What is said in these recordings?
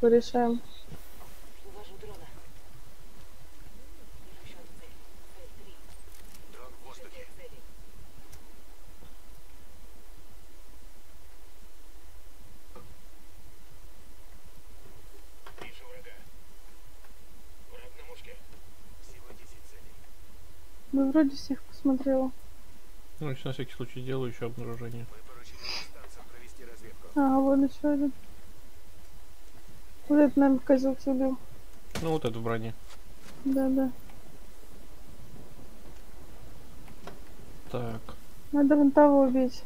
Порешаем. Увожу дрона. Вижу счет цель. Цель три. Дрон в воздухе. Цели. Вижу врага. Враг на мушке. Всего 10 целей. Ну, вроде всех посмотрела. Ну, на всякий случай делаю еще обнаружение. Ага, вот еще один. Вот это, наверное, козел тебя убил. Ну, вот это в броне. Да, да. Так. Надо вон того убить.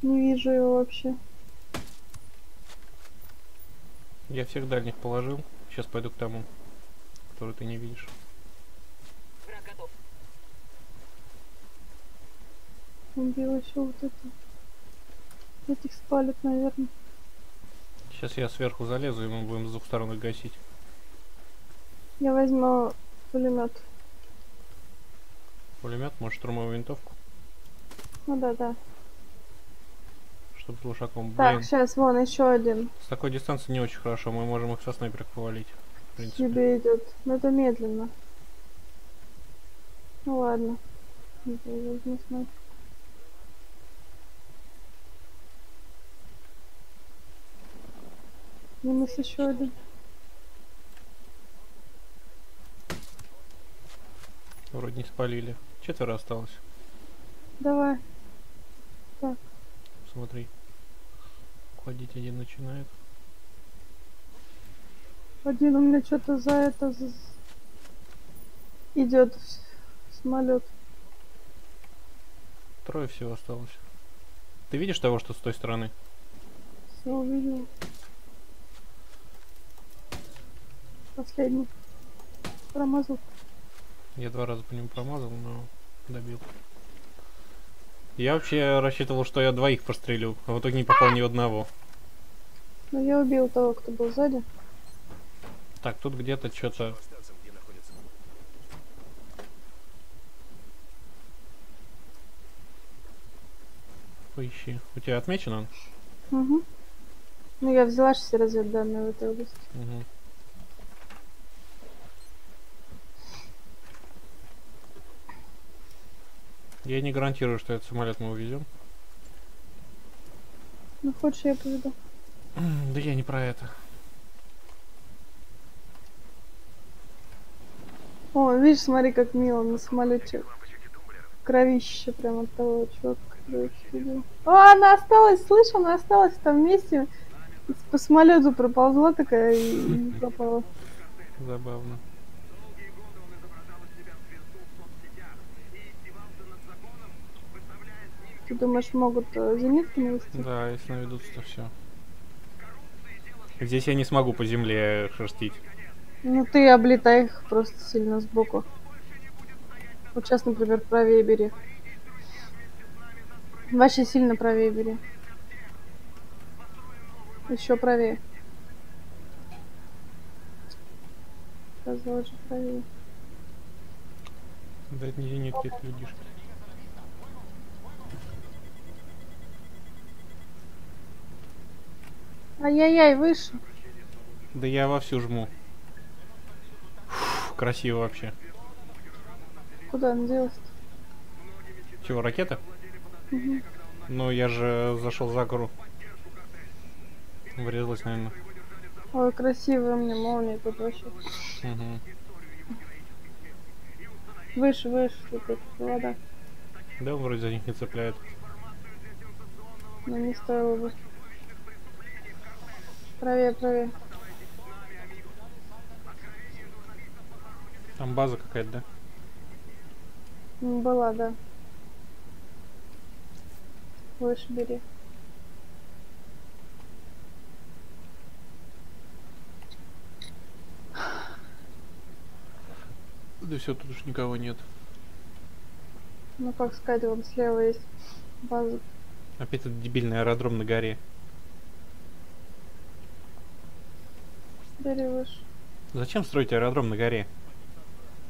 Не вижу его вообще. Я всех дальних положил. Сейчас пойду к тому, который ты не видишь. Враг готов. Убил еще вот это. Этих спалит, наверное. Сейчас я сверху залезу, и мы будем с двух сторон их гасить. Я возьму пулемет. Пулемет, может, штурмовую винтовку, Ну да, да. чтобы с глушаком. Так, Блин, сейчас вон еще один. с такой дистанции не очень хорошо, мы можем их со снайперок повалить. В принципе. Тебе идет. Но это медленно. Ну ладно. Я возьму снайпер. Минус еще один. Вроде не спалили. Четверо осталось. Давай. Смотри. Уходить один начинает. Один у меня что-то за это з- идет самолет. Трое всего осталось. Ты видишь того, что с той стороны? Все увидел. Последний. Промазал. Я два раза по нему промазал, но добил. Я вообще рассчитывал, что я двоих прострелю, а в итоге не попал ни одного. Но я убил того, кто был сзади. Так, тут где-то что-то... Поищи. У тебя отмечен он? Угу. Ну я взяла все разведданные в этой области. Мгм. Я не гарантирую, что этот самолет мы увезем. Ну хочешь, я поведу. Да я не про это. О, видишь, смотри, как мило на самолете. Кровище прям от того чувака, который сидел. А, она осталась, слышь, она осталась там вместе. По самолету проползла такая и и пропала. Забавно. Ты думаешь, могут э, зенитки навести? Да, если наведутся, то все. Здесь я не смогу по земле шерстить. Ну ты облетай их просто сильно сбоку. Вот сейчас, например, правее бери. Вообще сильно правее бери. Еще правее. Же правее. Да это не зенитки, это людишки. Ай-яй-яй, выше. Да я вовсю жму. Фу, красиво вообще. Куда она делась? Чего, ракета? Мгм. Ну, я же зашел за гору. Врезалась, наверное. Ой, красивая мне молния тут вообще. Мгм. Выше, выше, тут вода. Да, он вроде за них не цепляет. Но не стоило бы. Правее, правее. Там база какая-то, да? Была, да. Выше бери. Да все, тут уж никого нет. Ну как сказать, вон слева есть база. Опять этот дебильный аэродром на горе. Бери. Зачем строить аэродром на горе?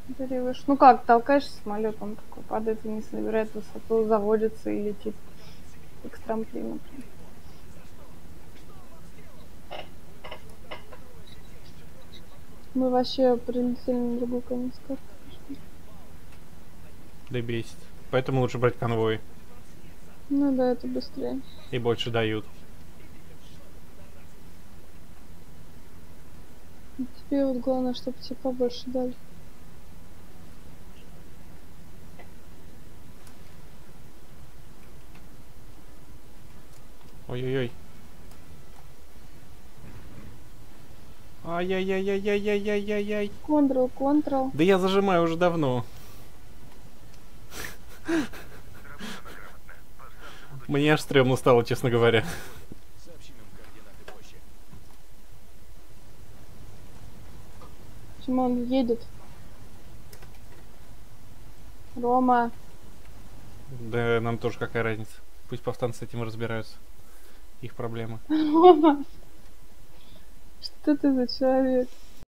Бери. Ну как, толкаешь самолет, он такой падает и не набирает высоту, заводится и летит. Как с трамплина. Мы вообще прилетели на другую конец карты. Да бесит. Поэтому лучше брать конвой. Ну да, это быстрее. И больше дают. Тебе вот главное, чтобы тебе побольше дали. Ой-ой-ой. Ай-яй-яй-яй-яй-яй-яй-яй. Контрол, контрол. Да я зажимаю уже давно. Мне аж стрёмно стало, честно говоря. Почему он едет? Рома. Да нам тоже какая разница. Пусть повстанцы с этим разбираются. Их проблемы. Рома. Что ты за человек?